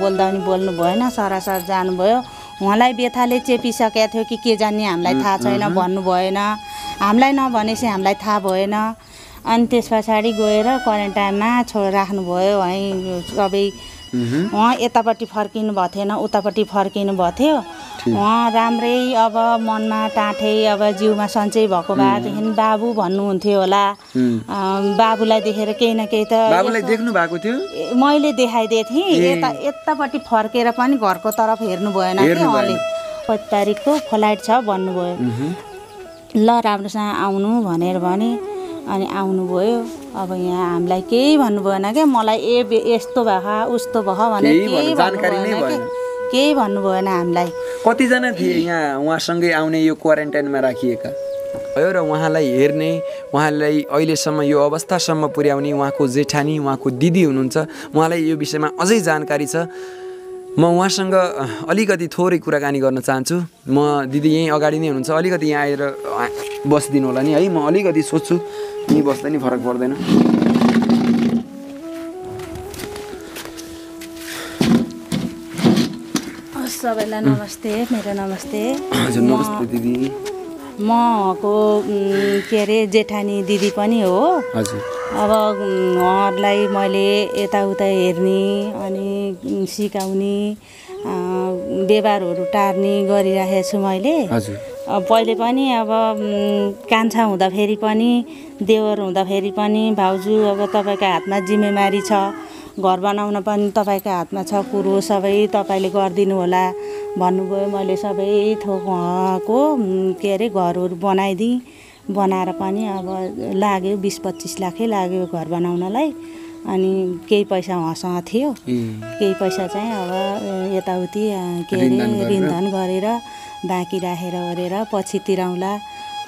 बोल्दा पनि बोल्नु भएन सरासर जानुभयो। उहाँलाई व्यथाले चेपिसकेको थियो कि के जान्ने हामीलाई थाहा छैन भन्नु भएन। हामीलाई नभनेपछि हामीलाई थाहा भएन। अनि त्यस पछाडि गएर क्वारेन्टाइनमा छोड राख्नुभयो है सबै उहाँ यतापट्टि फर्किनु भएको थिएन उतापट्टि फर्किनु भएको थियो। उहाँ राम्रै अब मनमा टाँठै अब जिउमा सन्चै भएको भएदेखि बाबु भन्नुहुन्थ्यो होला। बाबुलाई देखेर केही न केही त देख्नु भएको थियो? मैले देखाइदिएको थिएँ। यता यतापट्टि फर्केर पनि घरको तरफ हेर्नु भएन कि उहाँले पच्चिस तारिकको फ्लाइट छ भन्नुभयो। ल राम्रोसँग आउनु भनेर भने। अनि आउनुभयो। अब यहाँ हामीलाई केही भन्नु भएन क्या। मलाई ए बे- यस्तो भयो उस्तो भयो भनेर केही जानकारी नै भएन। केही भन्नु भएन हामीलाई। कतिजना थिए यहाँ उहाँसँगै आउने यो क्वारेन्टाइनमा राखिएका? भयो र उहाँलाई हेर्ने उहाँलाई अहिलेसम्म यो अवस्थासम्म पुर्याउने उहाँको जेठानी उहाँको दिदी हुनुहुन्छ। उहाँलाई यो विषयमा अझै जानकारी छ। म उहाँसँग अलिकति थोरै कुराकानी गर्न चाहन्छु। म दिदी यहीँ अगाडि नै हुनुहुन्छ अलिकति यहाँ आएर बसिदिनु होला नि है। म अलिकति सोध्छु यहीँ बस्दा नि फरक पर्दैन। सबैलाई नमस्ते मेरो नमस्ते। हजुर नमस्ते दिदी। म उहाँको उम्, के अरे जेठानी दिदी पनि हो। हजुर। अब उहाँहरूलाई मैले यताउता हेर्ने अनि सिकाउने व्यवहारहरू टार्ने गरिराखेको छु मैले। पहिले पनि अब कान्छा हुँदाखेरि पनि देवर हुँदाखेरि पनि भाउजू अब तपाईँको हातमा जिम्मेवारी छ घर बनाउन पनि तपाईँको हातमा छ कुरो सबै तपाईँले गरिदिनु होला भन्नुभयो। मैले सबै थोक उहाँको उम्, के अरे घरहरू बनाइदिएँ बनाएर पनि अब लाग्यो बिस पच्चिस लाखै लाग्यो घर बनाउनलाई। अनि केही पैसा उहाँसँग थियो। केही पैसा चाहिँ अब यताउति के अरे गरेर? ऋणधन गरेर बाँकी राखेर ओरेर पछि तिराउँला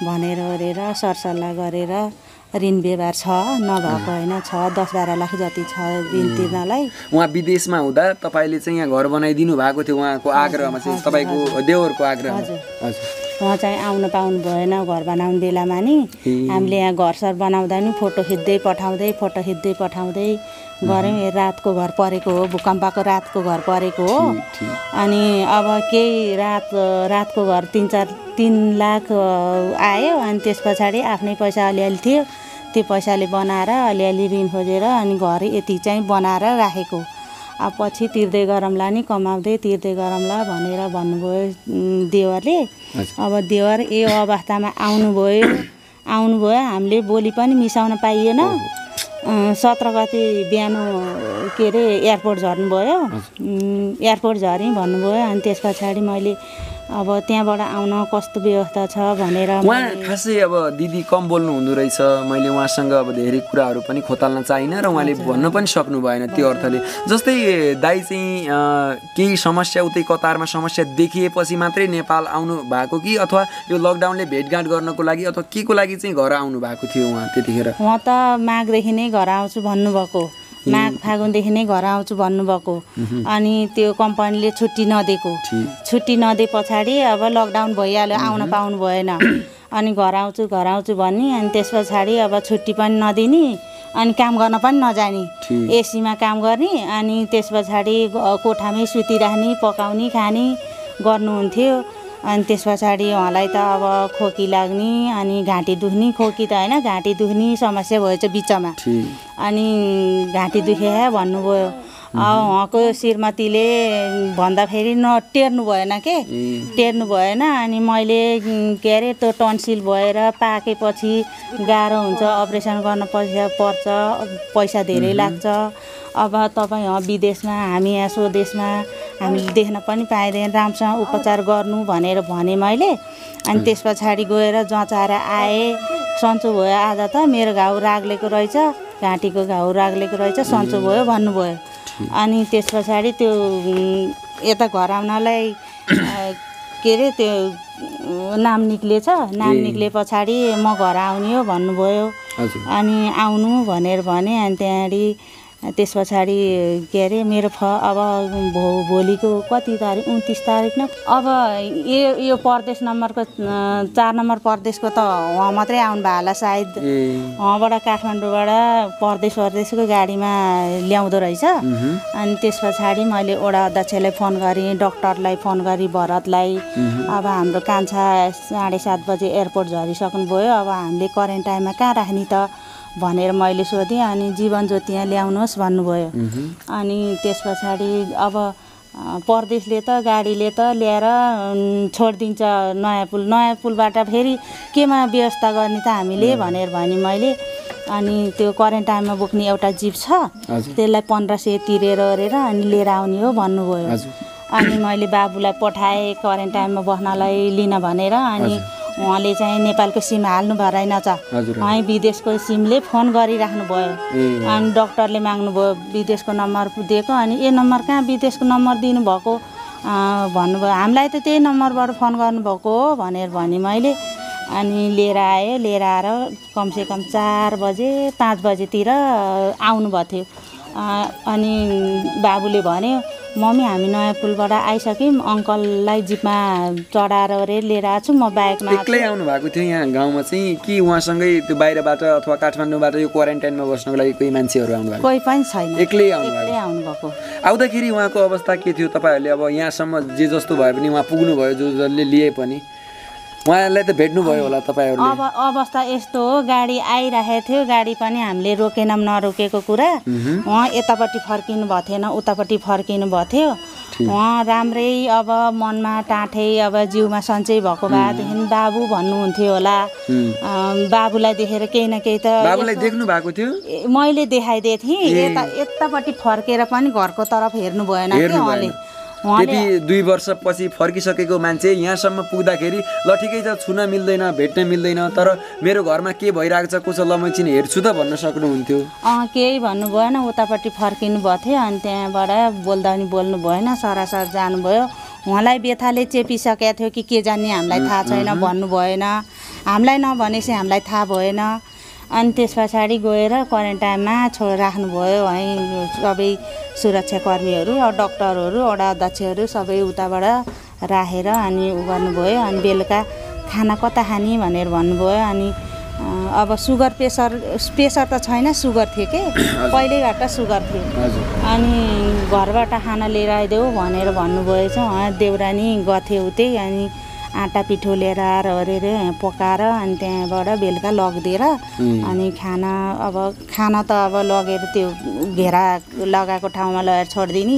भनेर ओरेर सरसल्लाह गरेर ऋण व्यवहार छ नभएको होइन छ दस बाह्र लाख जति छ ऋण तिर्नलाई। उहाँ विदेशमा हुँदा तपाईँले चाहिँ यहाँ घर बनाइदिनु भएको थियो उहाँको आग्रहमा चाहिँ तपाईँको देवरको आग्रहमा। हजुर। उहाँ चाहिँ आउनु पाउनु भएन घर बनाउने बेलामा नि। हामीले यहाँ घरसर बनाउँदा नि फोटो खिच्दै पठाउँदै फोटो खिच्दै पठाउँदै गऱ्यौँ। रातको घर परेको हो भूकम्पको रातको घर परेको हो। अनि अब केही रात रातको घर तिन चार तिन लाख आयो। अनि त्यस पछाडि आफ्नै पैसा अलिअलि थियो। त्यो पैसाले बनाएर अलिअलि ऋण खोजेर अनि घर यति चाहिँ बनाएर राखेको। अब पछि तिर्दै गरौँला नि कमाउँदै तिर्दै गरौँला भनेर भन्नुभयो देवरले। अब देवर यो अवस्थामा आउनुभयो आउनुभयो हामीले बोली पनि मिसाउन पाइएन। सत्र गति बिहान के अरे एयरपोर्ट झर्नुभयो। एयरपोर्ट झरेँ भन्नुभयो अनि त्यस पछाडि मैले अब त्यहाँबाट आउन कस्तो व्यवस्था छ भनेर उहाँ खासै अब दिदी कम बोल्नु हुँदो रहेछ। मैले उहाँसँग अब धेरै कुराहरू पनि खोताल्न चाहिनँ र उहाँले भन्न पनि सक्नु भएन त्यो अर्थले। जस्तै दाई चाहिँ केही समस्या उतै कतारमा समस्या देखिएपछि मात्रै नेपाल आउनु भएको कि अथवा यो लकडाउनले भेटघाट गर्नको लागि अथवा के को लागि चाहिँ घर आउनु भएको थियो उहाँ त्यतिखेर? उहाँ त माघदेखि नै घर आउँछु भन्नुभएको। माघ फागुनदेखि नै घर आउँछु भन्नुभएको। अनि त्यो कम्पनीले छुट्टी नदिएको। छुट्टी नदिए पछाडि अब लकडाउन भइहाल्यो आउन पाउनु भएन। अनि घर आउँछु घर आउँछु भन्ने अनि त्यस पछाडि अब छुट्टी पनि नदिने अनि काम गर्न पनि नजाने। एसीमा काम गर्ने अनि त्यस पछाडि कोठामै सुतिराख्ने पकाउने खाने गर्नुहुन्थ्यो। अनि त्यस पछाडि उहाँलाई त अब खोकी लाग्ने अनि घाँटी दुख्ने खोकी त होइन घाँटी दुख्ने समस्या भएछ बिचमा। अनि घाँटी दुखे भन्नुभयो। अब उहाँको श्रीमतीले भन्दाखेरि न टेर्नु भएन के? टेर्नु भएन अनि मैले के अरे त्यो टन्सिल भएर पाकेपछि गाह्रो हुन्छ अपरेसन गर्न पैसा पर्छ पैसा धेरै लाग्छ। अब तपाईँ विदेशमा हामी यहाँ स्वदेशमा हामीले देख्न पनि पाइँदैन राम्रोसँग उपचार गर्नु भनेर भने मैले। अनि त्यस पछाडि गएर जँचाएर आएँ। सन्चो भयो आज त मेरो घाउ राग्लेको रहेछ घाँटीको घाउ राग्लेको रहेछ सन्चो भयो भन्नुभयो। अनि त्यस पछाडि त्यो यता घर आउनलाई के अरे त्यो नाम निक्लेछ। नाम। निक्ले पछाडि म घर आउने हो भन्नुभयो। अनि आउनु भनेर भने अनि त्यहाँदेखि त्यस पछाडि के अरे मेरो फ अब भो भोलिको कति तारिक उन्तिस तारिक न अब यो यो परदेश नम्बरको चार नम्बर परदेशको त उहाँ मात्रै आउनु भयो होला सायद। उहाँबाट काठमाडौँबाट परदेश परदेशको गाडीमा ल्याउँदो रहेछ। अनि त्यस पछाडि मैले वडा अध्यक्षलाई फोन गरेँ डक्टरलाई फोन गरेँ भरतलाई। अब हाम्रो कान्छा साढे सात बजे एयरपोर्ट झरिसक्नुभयो। अब हामीले क्वारेन्टाइनमा कहाँ राख्ने त? भनेर मैले सोधेँ अनि जीवन ज्योति यहाँ ल्याउनुहोस् भन्नुभयो। अनि त्यस पछाडि अब परदेशले त गाडीले त ल्याएर छोडिदिन्छ नयाँ पुल। नयाँ पुलबाट फेरि केमा व्यवस्था गर्ने त हामीले भनेर भने मैले। अनि त्यो क्वारेन्टाइनमा बोक्ने एउटा जिप छ। त्यसलाई पन्ध्र सय तिरेर ओरेर अनि लिएर आउने हो भन्नुभयो। अनि मैले बाबुलाई पठाएँ क्वारेन्टाइनमा बस्नलाई लिन भनेर। अनि उहाँले चाहिँ नेपालको सिम हाल्नु भयो रहेनछ उहाँ विदेशको सिमले फोन गरिराख्नु भयो अनि डक्टरले माग्नुभयो विदेशको नम्बर दिएको। अनि ए नम्बर कहाँ? विदेशको नम्बर दिनुभएको। भन्नुभयो हामीलाई त त्यही नम्बरबाट फोन गर्नुभएको हो भनेर भने मैले। अनि लिएर आएँ लिएर आएर कमसेकम चार बजे पाँच बजेतिर आउनुभएको थियो। अनि बाबुले भन्यो मम्मी हामी नयाँ पुलबाट आइसक्यौँ। अङ्कललाई जिपमा चढाएर ओरेर लिएर आएको छु। म बाइकमा। एक्लै आउनु भएको थियो यहाँ गाउँमा चाहिँ। कि उहाँसँगै त्यो बाहिरबाट अथवा काठमाडौँबाट यो क्वारेन्टाइनमा बस्नको लागि कोही मान्छेहरू आउनु भएको? कोही पनि छैन। एक्लै आउनु आउनुभएको आउँदाखेरि उहाँको अवस्था के थियो तपाईँहरूले अब यहाँसम्म जे जस्तो भए पनि उहाँ पुग्नुभयो जो जसले लिए पनि। उहाँलाई त भेट्नुभयो होला तपाईँहरूले। अब अवस्था यस्तो हो गाडी आइरहेको थियो गाडी पनि हामीले रोकेनौँ नरोकेको कुरा। उहाँ। यतापट्टि फर्किनु भएको थिएन उतापट्टि फर्किनु भएको थियो। उहाँ राम्रै अब मनमा टाँठै अब जिउमा सन्चै भएको भएदेखि बाबु भन्नुहुन्थ्यो होला। बाबुलाई देखेर केही न केही त बाबुलाई देख्नु भएको थियो? मैले देखाइदिएको थिएँ। यता यतापट्टि फर्केर पनि घरको तरफ हेर्नु भएन कि। उहाँले। त्यति दुई वर्षपछि फर्किसकेको मान्छे यहाँसम्म पुग्दाखेरि ल ठिकै छ छुन मिल्दैन भेट्न मिल्दैन तर मेरो घरमा के भइरहेको छ कसो ल हेर्छु त भन्न सक्नुहुन्थ्यो। अँ केही भन्नु भएन उतापट्टि फर्किनु भएको थियो अनि त्यहाँबाट बोल्दा पनि बोल्नु भएन सरासर जानुभयो। उहाँलाई बेथाले चेपिसकेको थियो कि के जान्ने हामीलाई थाहा छैन भन्नु भएन। हामीलाई नभनेपछि हामीलाई थाहा भएन। अनि त्यस पछाडि गएर क्वारेन्टाइनमा छो राख्नुभयो है। सबै सुरक्षाकर्मीहरू डक्टरहरू वडा अध्यक्षहरू सबै उताबाट राखेर अनि उ गर्नुभयो। अनि बेलुका खाना कता खाने भनेर भन्नुभयो। अनि अब सुगर प्रेसर प्रेसर त छैन सुगर थियो कि? पहिल्यैबाट सुगर थियो। अनि घरबाट खाना लिएर आइदेऊ भनेर भन्नुभएछ। देउरानी गथ्यो उतै। अनि आँटा पिठो लिएर आएर अरे पकाएर अनि त्यहाँबाट बेलुका लगिदिएर अनि खाना अब खाना त अब लगेर त्यो घेरा लगाएको ठाउँमा लगेर छोडिदिने।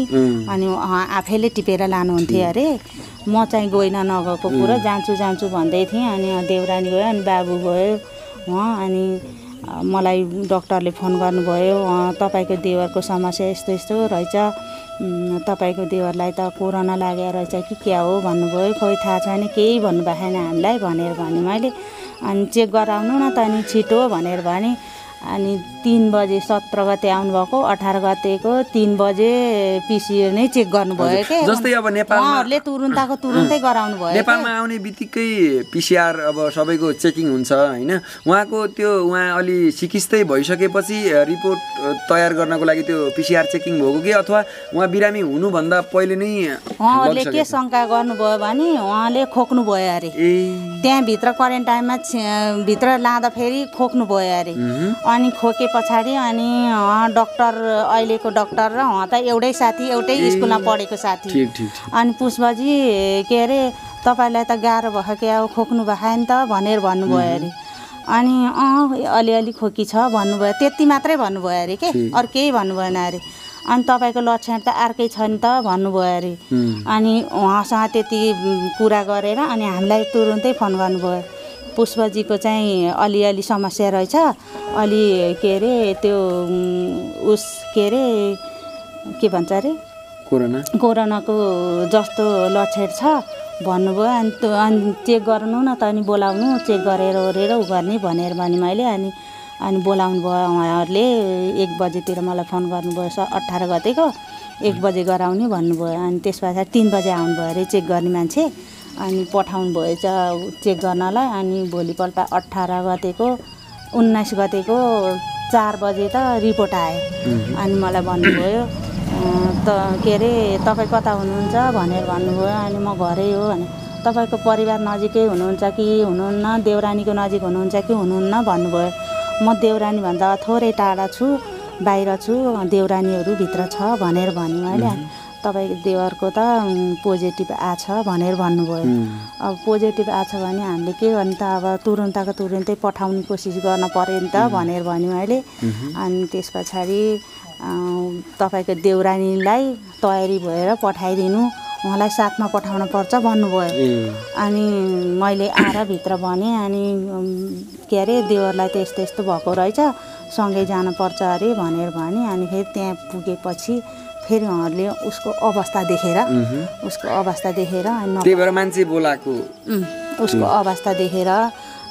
अनि आफैले टिपेर लानुहुन्थ्यो अरे। म चाहिँ गइनँ नगएको कुरो जान्छु जान्छु भन्दै थिएँ। अनि देउरानी गयो अनि बाबु गयो। उहाँ अनि मलाई डक्टरले फोन गर्नुभयो। तपाईँको देवरको समस्या यस्तो यस्तो रहेछ। तपाईँको देवरलाई त कोरोना लागेर रहेछ कि क्या हो भन्नुभयो? खोइ थाहा छैन केही भन्नुभएको छैन हामीलाई भनेर भने मैले। अनि चेक गराउनु न त अनि छिटो भनेर भने। अनि तिन बजे सत्र गते आउनुभएको अठार गतेको तिन बजे पिसिओ नै चेक गर्नुभयो के? जस्तै अब उहाँहरूले तुरुन्तको तुरुन्तै गराउनु भयो। नेपालमा आउने बित्तिकै पिसिआर अब सबैको चेकिङ हुन्छ होइन? उहाँको त्यो उहाँ अलि सिकिस्तै भइसकेपछि रिपोर्ट तयार गर्नको लागि त्यो पिसिआर चेकिङ भएको कि? अथवा उहाँ बिरामी हुनुभन्दा पहिले नै उहाँहरूले के? शङ्का गर्नुभयो भने उहाँले खोक्नु भयो अरे। ए। त्यहाँभित्र क्वारेन्टाइनमा भित्र लाँदाखेरि खोक्नु भयो अरे। अनि खोके पछाडि अनि डक्टर अहिलेको डक्टर र उहाँ त एउटै साथी एउटै स्कुलमा पढेको साथी। अनि पुष्पजी के अरे तपाईँलाई त गाह्रो भयो क्या अब खोक्नु भयो नि त भनेर भन्नुभयो अरे। अनि अँ अलिअलि खोकी छ भन्नुभयो त्यति मात्रै भन्नुभयो अरे के। अरू केही भन्नु भएन अरे। अनि तपाईँको लक्षण त अर्कै छ नि त भन्नुभयो अरे। अनि उहाँसँग त्यति कुरा गरेर अनि हामीलाई तुरुन्तै फोन गर्नुभयो। पुष्पजीको चाहिँ अलिअलि समस्या रहेछ। अलि के अरे त्यो उस के अरे के भन्छ अरे? कोरोना। कोरोनाको जस्तो लक्षण छ। भन्नुभयो अनि त्यो अनि चेक गर्नु न त अनि बोलाउनु चेक गरेर ओरेर उ गर्ने भनेर भने मैले अनि अनि बोलाउनु भयो उहाँहरूले। एक बजेतिर मलाई फोन गर्नुभयो स अठार गतेको। एक बजे गराउने भन्नुभयो अनि त्यस पछाडि तिन बजे आउनुभयो अरे चेक गर्ने मान्छे। अनि पठाउनु भएछ चेक गर्नलाई अनि भोलिपल्ट अठार गतेको उन्नाइस गतेको चार बजे त रिपोर्ट आयो। अनि मलाई भन्नुभयो त के अरे तपाईँ कता हुनुहुन्छ भनेर भन्नुभयो अनि म घरै हो भने तपाईँको परिवार नजिकै हुनुहुन्छ कि हुनुहुन्न देउरानीको नजिक हुनुहुन्छ कि हुनुहुन्न भन्नुभयो। म देउरानीभन्दा थोरै टाढा छु बाहिर छु देउरानीहरू भित्र छ भनेर भने मैले तपाईँको देवरको त पोजिटिभ आछ भनेर भन्नुभयो। अब पोजिटिभ आछ भने हामीले के गर्ने त अब तुरुन्तको तुरुन्तै पठाउने कोसिस गर्न पऱ्यो नि त भनेर भन्यो मैले अनि त्यस पछाडि तपाईँको देउरानीलाई तयारी भएर पठाइदिनु। उहाँलाई साथमा पठाउन पर्छ भन्नुभयो। अनि मैले आएर भित्र भनेँ अनि के अरे देवरलाई त यस्तो यस्तो भएको रहेछ सँगै जानुपर्छ अरे भनेर भने। अनि फेरि त्यहाँ पुगेपछि फेरि उहाँहरूले उसको अवस्था देखेर उसको अवस्था देखेर त्यही भएर मान्छे बोलाएको। उसको अवस्था देखेर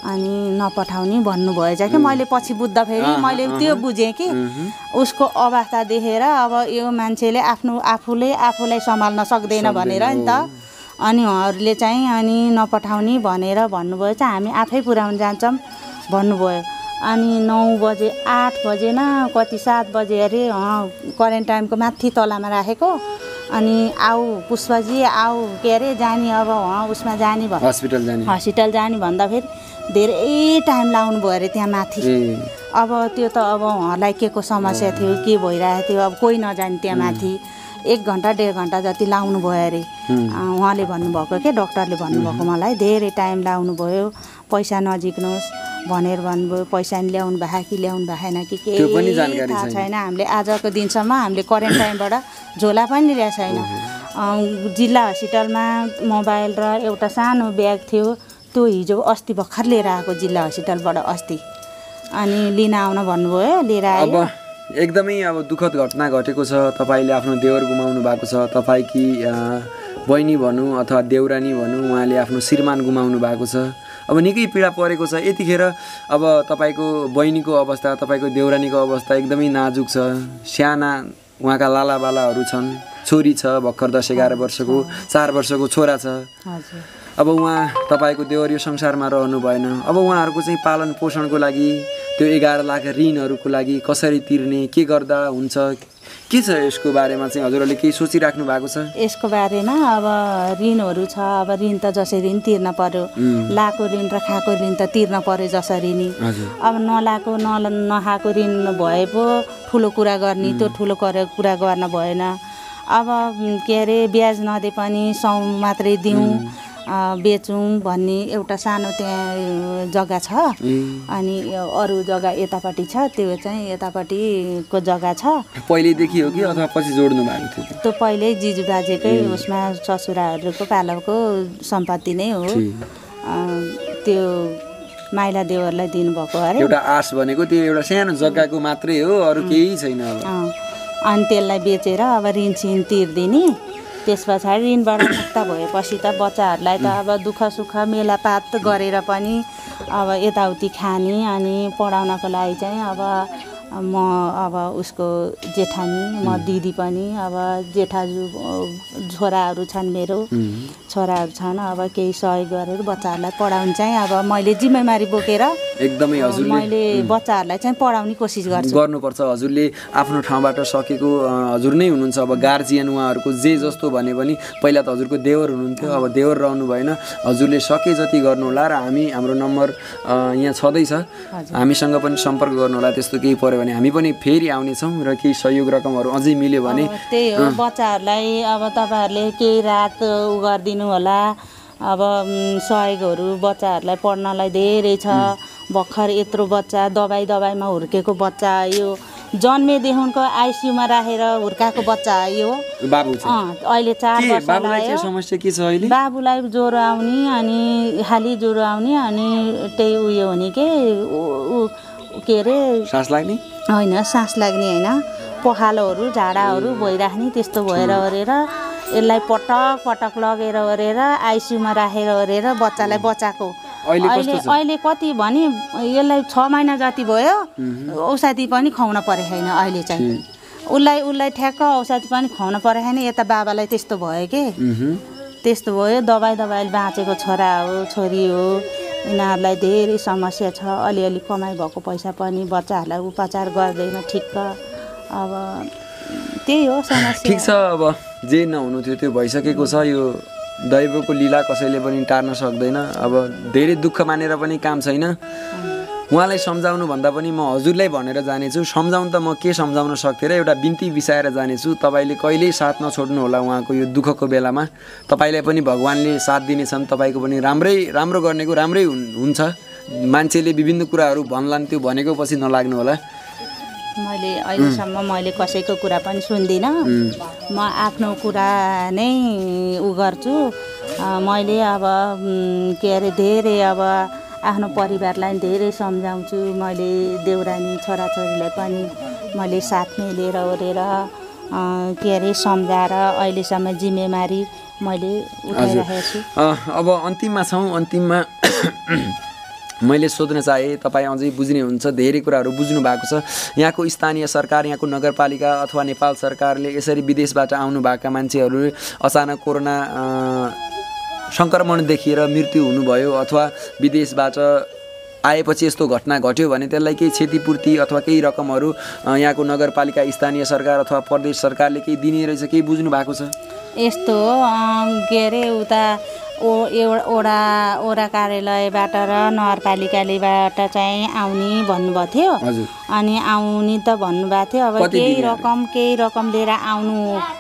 अनि नपठाउने भन्नुभएछ कि मैले पछि बुझ्दाखेरि मैले त्यो बुझेँ कि उसको अवस्था देखेर अब यो मान्छेले आफ्नो आफूले आफूलाई सम्हाल्न सक्दैन भनेर नि त। अनि उहाँहरूले चाहिँ अनि नपठाउने भनेर भन्नुभयो। चाहिँ हामी आफै पुऱ्याउनु जान्छौँ भन्नुभयो। अनि नौ बजे आठ बजे न कति सात बजे अरे क्वारेन्टाइनको माथि तलामा राखेको। अनि आऊ पुष्पजी आऊ के अरे जाने अब उसमा जाने भयो। हस्पिटल जाने। हस्पिटल जाने भन्दाखेरि धेरै टाइम लाउनु भयो अरे त्यहाँ माथि। अब त्यो त अब उहाँलाई के को समस्या थियो के भइरहेको थियो अब कोही नजाने त्यहाँ माथि। एक घन्टा डेढ घन्टा जति लाउनु भयो अरे। उहाँले भन्नुभएको के? डक्टरले भन्नुभएको मलाई। धेरै टाइम लाउनु भयो। पैसा नजिक्नुहोस्। भनेर भन्नुभयो पैसा नि ल्याउनु भएको कि ल्याउनु भएन कि केही थाहा छैन। हामीले आजको दिनसम्म हामीले क्वारेन्टाइनबाट झोला पनि ल्याएको छैन। जिल्ला हस्पिटलमा मोबाइल र एउटा सानो ब्याग थियो। त्यो हिजो अस्ति भर्खर लिएर आएको जिल्ला हस्पिटलबाट अस्ति। अनि लिन आउन भन्नुभयो लिएर आयो। एकदमै अब दुःखद घटना घटेको छ। तपाईँले आफ्नो देवर गुमाउनु भएको छ। तपाईँकी बहिनी भनौँ अथवा देउरानी भनौँ उहाँले आफ्नो श्रीमान गुमाउनु भएको छ। अब निकै पीडा परेको छ। यतिखेर अब तपाईँको बहिनीको अवस्था तपाईँको देउरानीको अवस्था एकदमै नाजुक छ। साना उहाँका लालाबालाहरू छन्। छोरी छ भर्खर दस एघार वर्षको चार वर्षको छोरा छ। अब उहाँ तपाईँको देवर यो संसारमा रहनु भएन। अब उहाँहरूको चाहिँ पालन पोषणको लागि त्यो एघार लाख ऋणहरूको लागि कसरी तिर्ने के गर्दा हुन्छ के छ यसको बारेमा चाहिँ? हजुरहरूले केही सोचिराख्नु भएको छ? यसको बारेमा अब ऋणहरू छ अब ऋण त जसरी नि तिर्न पर्यो। लाएको ऋण र खाएको ऋण त तिर्न पर्यो जसरी नि। अब नलाएको न नखाएको ऋण भए पो ठुलो कुरा गर्ने त्यो ठुलो करे- गर्न भएन। अब के अरे ब्याज नदिए पनि सौ मात्रै दिउँ। बेचौँ भन्ने एउटा सानो त्यहाँ जग्गा छ। अनि यो अरू जग्गा यतापट्टि छ त्यो चाहिँ यतापट्टिको जग्गा छ। पहिल्यैदेखि हो कि अथवा पछि जोड्नु भएको थियो? त्यो? पहिल्यै जिजु बाजेकै उसमा ससुराहरूको पालोको सम्पत्ति नै हो। त्यो माइला देवरलाई दिनुभएको अरे। एउटा आश भनेको त्यो एउटा सानो जग्गाको मात्रै हो अरू केही छैन अनि त्यसलाई बेचेर अब ऋण सिन तिर्दिने। त्यस पछाडि ऋणबाट मुक्त भएपछि त बच्चाहरूलाई त अब दुःख सुख मेलापात गरेर पनि अब यताउति खाने अनि पढाउनको लागि चाहिँ अब म अब उसको जेठानी म दिदी पनि अब जेठाजु छोराहरू छन् मेरो। छोराहरू छन् अब केही सहयोग गरेर बच्चाहरूलाई पढाउनु चाहिँ अब मैले जिम्मेवारी बोकेर एकदमै हजुरले मैले बच्चाहरूलाई चाहिँ पढाउने कोसिस गर्छु। गर्नुपर्छ हजुरले आफ्नो ठाउँबाट सकेको हजुर नै हुनुहुन्छ। अब गार्जियन उहाँहरूको जे जस्तो भने पनि पहिला त हजुरको देवर हुनुहुन्थ्यो अब देवर रहनु भएन। हजुरले सके जति गर्नुहोला र हामी हाम्रो नम्बर यहाँ छँदैछ। हामीसँग पनि सम्पर्क गर्नुहोला त्यस्तो केही पऱ्यो भने हामी पनि फेरि आउनेछौँ र केही सहयोग रकमहरू अझै मिल्यो भने त्यही हो बच्चाहरूलाई अब तपाईँहरूले केही रात उ गरिदिनु होला। अब सहयोगहरू बच्चाहरूलाई पढ्नलाई धेरै छ। भर्खर यत्रो बच्चा दबाई दबाईमा हुर्केको बच्चा यो जन्मेदेखिको आइसियुमा राखेर हुर्काएको बच्चा यो। बाबु अहिले चार के वर्ष समस्या के छ अहिले? बाबुलाई ज्वरो आउने अनि खालि ज्वरो आउने अनि त्यही उयो हुने के के अरे? सास लाग्ने? होइन सास लाग्ने होइन। पखालोहरू झाडाहरू भइराख्ने त्यस्तो भएर ओरेर यसलाई पटक पटक लगेर ओरेर आइसियुमा राखेर ओरेर बच्चालाई बचाएको। अहिले अहिले कति भने यसलाई छ महिना जति भयो औषधि पनि खुवाउन परेको छैन अहिले चाहिँ। उसलाई उसलाई ठ्याक्क औषधि पनि खुवाउन परेको छैन। यता बाबालाई त्यस्तो भयो कि। त्यस्तो भयो दबाई दबाईले बाँचेको छोरा हो छोरी हो। यिनीहरूलाई धेरै समस्या छ। अलिअलि कमाइ भएको पैसा पनि बच्चाहरूलाई उपचार गर्दैन ठिक्क। अब त्यही हो समस्या। ठिक छ अब जे नहुनु थियो त्यो भइसकेको छ। यो दैवको लीला कसैले पनि टार्न सक्दैन। अब धेरै दुःख मानेर पनि काम छैन। उहाँलाई सम्झाउनु भन्दा पनि म हजुरलाई भनेर जानेछु। सम्झाउनु त म के सम्झाउन सक्थेँ र एउटा बिन्ती बिसाएर जानेछु। तपाईँले कहिल्यै साथ नछोड्नु होला उहाँको यो दुःखको बेलामा। तपाईँलाई पनि भगवान्ले साथ दिनेछन्। तपाईँको पनि राम्रै राम्रो गर्नेको राम्रै हुन्- हुन्छ। मान्छेले विभिन्न कुराहरू भन्लान् त्यो भनेको पछि नलाग्नु होला मैले अहिलेसम्म मैले कसैको कुरा पनि सुन्दिनँ। म आफ्नो कुरा नै उ गर्छु। मैले अब के अरे धेरै अब आफ्नो परिवारलाई धेरै सम्झाउँछु। मैले देउरानी छोराछोरीलाई पनि मैले साथमै लिएर ओरेर के अरे सम्झाएर अहिलेसम्म जिम्मेवारी मैले उठाइरहेको छु। अ, अब अन्तिममा छौँ। अन्तिममा मैले सोध्न चाहेँ तपाईँ अझै बुझ्ने हुन्छ धेरै कुराहरू बुझ्नु भएको छ। यहाँको स्थानीय सरकार यहाँको नगरपालिका अथवा नेपाल सरकारले यसरी विदेशबाट आउनुभएका मान्छेहरू अचानक कोरोना अ, सङ्क्रमण देखिएर मृत्यु हुनुभयो अथवा विदेशबाट आएपछि यस्तो घटना घट्यो भने त्यसलाई केही क्षतिपूर्ति अथवा केही रकमहरू यहाँको नगरपालिका स्थानीय सरकार अथवा प्रदेश सरकारले केही दिने रहेछ केही बुझ्नु भएको छ? यस्तो अँ, के अरे उता ओ एउटा ओडा कार्यालयबाट र नगरपालिकालेबाट चाहिँ आउने भन्नुभएको थियो। अनि आउने त भन्नुभएको थियो। अब केही? रकम केही रकम लिएर आउनु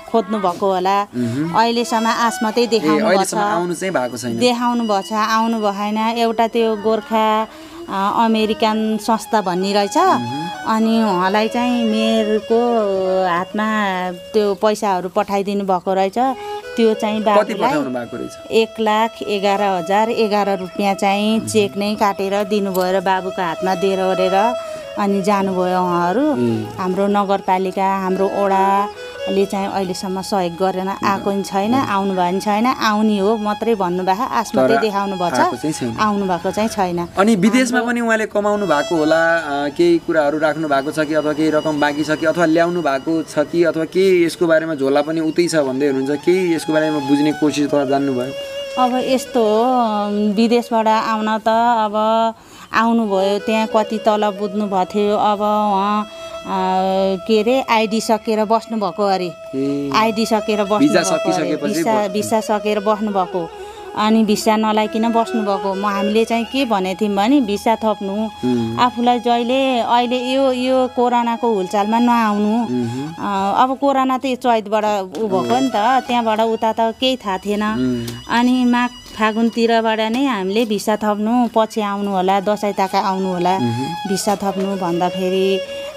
खोज्नु भएको होला। अहिलेसम्म आश मात्रै देखाउनु भएको छ। देखाउनु भएको छ आउनु भएन। एउटा त्यो गोर्खा अमेरिकन संस्था भन्ने रहेछ। अनि उहाँलाई चाहिँ मेयरको हातमा त्यो पैसाहरू पठाइदिनु भएको रहेछ। त्यो चाहिँ बाबुलाई एक लाख एघार हजार एघार रुपियाँ चाहिँ चेक नै काटेर दिनुभयो र बाबुको हातमा दिएर ओरेर अनि जानुभयो उहाँहरू। हाम्रो नगरपालिका हाम्रो ओडाले चाहिँ अहिलेसम्म सहयोग गरेन। आएको नि छैन आउनु भयो नि छैन आउने हो मात्रै भन्नुभएको आश मात्रै तर देखाउनु भएको चाहिँ छ। आउनु भएको चाहिँ छैन। अनि विदेशमा पनि उहाँले कमाउनु भएको होला केही कुराहरू राख्नु भएको छ कि अथवा केही रकम बाँकी छ कि अथवा ल्याउनु भएको छ कि अथवा केही यसको बारेमा झोला पनि उतै छ भन्दै हुनुहुन्छ केही यसको बारेमा बुझ्ने कोसिस गरेर जान्नुभयो? अब यस्तो हो विदेशबाट आउन त अब आउनुभयो त्यहाँ कति तल बुझ्नु भएको थियो अब उहाँ के अरे आइडी सकेर बस्नुभएको अरे। आइडी सकेर सकिसकेपछि भिसा भिसा सकेर बस्नुभएको। अनि भिसा नलाइकन बस्नुभएको। म हामीले चाहिँ के भनेको थियौँ भने भिसा थप्नु। आफूलाई जहिले अहिले यो यो कोरोनाको हुलचालमा नआउनु। अब कोरोना त यो चैतबाट उ भएको नि त। त्यहाँबाट उता त केही थाहा थिएन। अनि माघ फागुनतिरबाट नै हामीले भिसा थप्नु। पछि आउनु होला दसैँ ताका आउनु होला। भिसा थप्नु भन्दाखेरि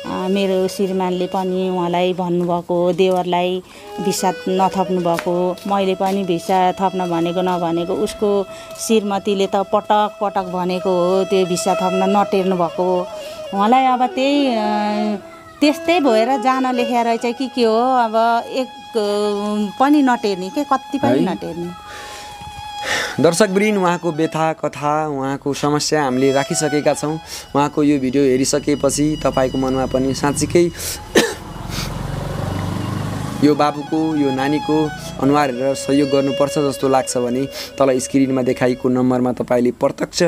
मेरो श्रीमानले पनि उहाँलाई भन्नुभएको देवरलाई भिसा नथप्नु भएको मैले पनि भिसा थप्न भनेको नभनेको उसको श्रीमतीले त पटक पटक भनेको हो त्यो भिसा थप्न नटेर्नु भएको उहाँलाई अब त्यही त्यस्तै भएर जान लेखेर रहेछ कि के हो अब एक पनि नटेर्ने के कति पनि है? नटेर्ने दर्शकवृन्द उहाँको व्यथा कथा उहाँको समस्या हामीले राखिसकेका छौँ। उहाँको यो भिडियो हेरिसकेपछि तपाईँको मनमा पनि साँच्चीकै यो बाबुको यो नानीको अनुहार हेरेर सहयोग गर्नुपर्छ जस्तो लाग्छ भने तल स्क्रिनमा देखाइएको नम्बरमा तपाईँले प्रत्यक्ष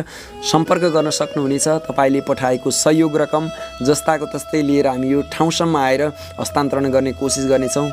सम्पर्क गर्न सक्नुहुनेछ। तपाईँले पठाएको सहयोग रकम जस्ताको तस्तै लिएर हामी यो ठाउँसम्म आएर हस्तान्तरण गर्ने कोसिस गर्नेछौँ।